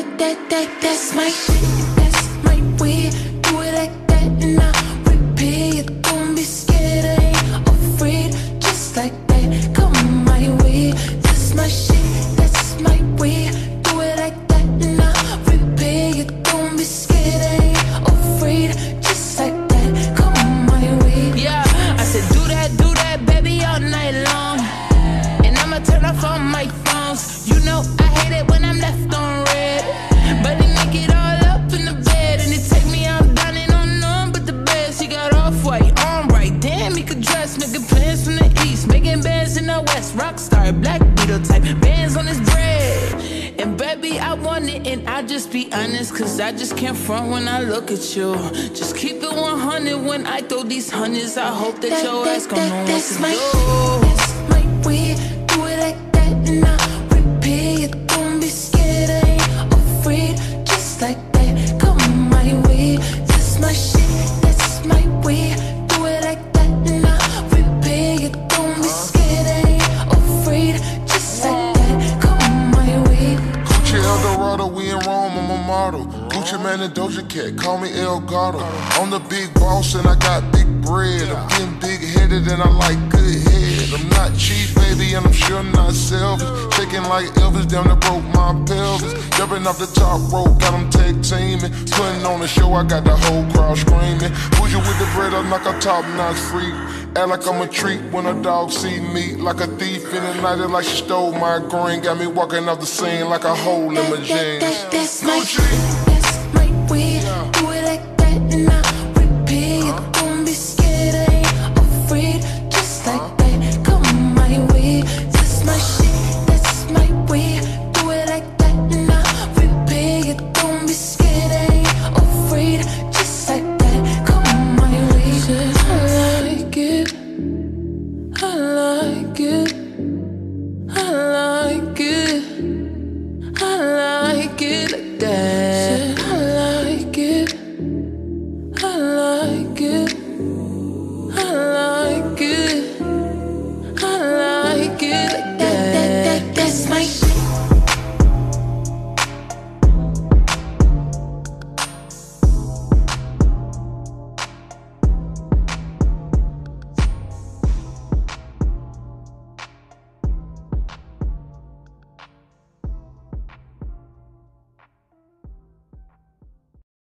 That, that, that, that, that's my shit. That's my way. Do it like that and I repeat. Don't be scared, I ain't afraid. Just like that, come my way. That's my shit. That's my way. Do it like that and I repeat. Don't be scared, I ain't afraid. Just like that, come my way. Yeah, I said do that, do that, baby, all night long. And I'ma turn off all my phones. You know I hate it when I'm left on Making bands in the west. Rockstar, black beetle type. Bands on his bread. And baby, I want it, and I just be honest. Cause I just can't front when I look at you. Just keep it 100 when I throw these hundreds. I hope that, your ass gon' know what to do. Eldorado, we in Rome, I'm a model. Gucci Mane and Doja Cat, call me El Gato. I'm the big boss and I got big bread. I'm getting big headed and I like good head. I'm not cheap, baby, and I'm sure not selfish. Shaking like Elvis, down the broke my pelvis. Jumping off the top rope, got them tag teaming. Putting on the show, I got the whole crowd screaming. Bougie with the bread, I'm like a top notch freak. Act like I'm a treat when a dog see me. Like a thief in the night, like she stole my green. Got me walking off the scene like a hole in my That, jeans. that, that's my Gucci.